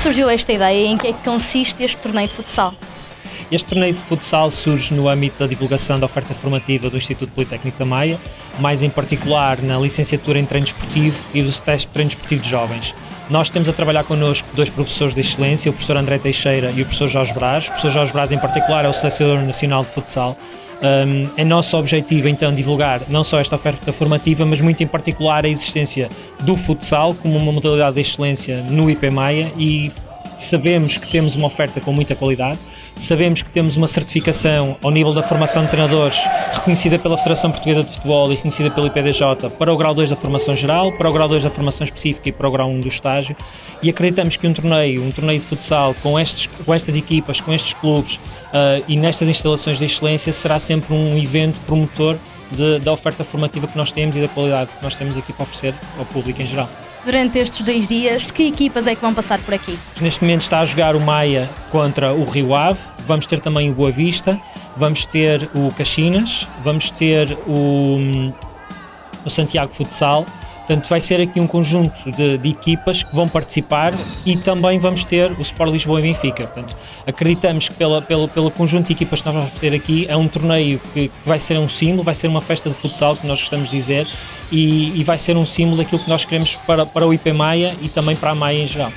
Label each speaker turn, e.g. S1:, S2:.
S1: surgiu esta ideia e em que é que consiste este torneio de futsal?
S2: Este torneio de futsal surge no âmbito da divulgação da oferta formativa do Instituto Politécnico da Maia, mais em particular na licenciatura em treino esportivo e do teste de treino esportivo de jovens. Nós temos a trabalhar connosco dois professores de excelência, o professor André Teixeira e o professor Jorge Braz. O professor Jorge Braz, em particular, é o selecionador nacional de futsal. Um, é nosso objetivo então divulgar não só esta oferta formativa, mas muito em particular a existência do futsal como uma modalidade de excelência no IP Maia e sabemos que temos uma oferta com muita qualidade, sabemos que temos uma certificação ao nível da formação de treinadores reconhecida pela Federação Portuguesa de Futebol e reconhecida pelo IPDJ para o grau 2 da formação geral, para o grau 2 da formação específica e para o grau 1 do estágio e acreditamos que um torneio, um torneio de futsal com, estes, com estas equipas, com estes clubes uh, e nestas instalações de excelência será sempre um evento promotor de, da oferta formativa que nós temos e da qualidade que nós temos aqui para oferecer ao público em geral.
S1: Durante estes dois dias, que equipas é que vão passar por aqui?
S2: Neste momento está a jogar o Maia contra o Rio Ave, vamos ter também o Boa Vista, vamos ter o Caxinas, vamos ter o, o Santiago Futsal Portanto, vai ser aqui um conjunto de, de, equipas que vão participar e também vamos ter o Sport Lisboa e Benfica. Portanto, acreditamos que pela, pelo, pelo conjunto de equipas que nós vamos ter aqui é um torneio que, que vai ser um símbolo, vai ser uma festa de futsal, que nós gostamos de dizer, e, e vai ser um símbolo daquilo que nós queremos para, para o IP Maia e também para a Maia em geral.